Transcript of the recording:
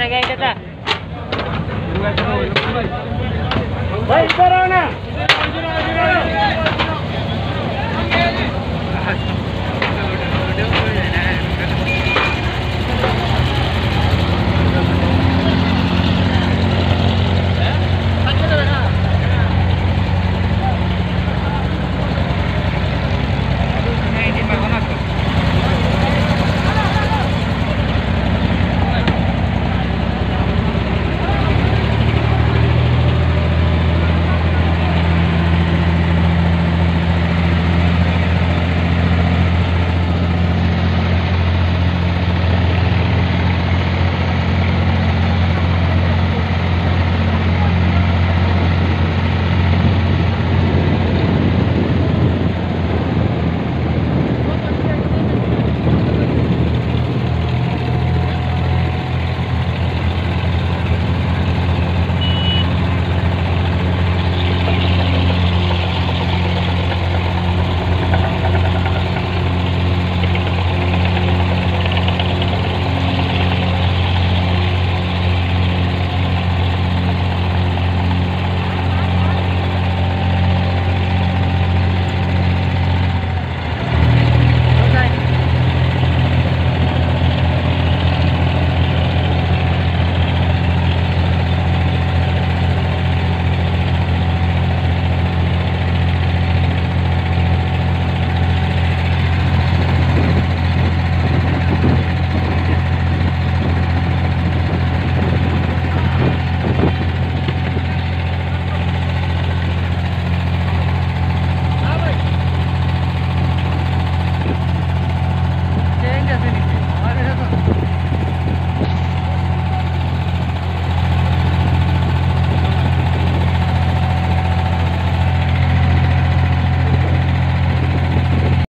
लगाएगा था भाई इधर आओ ना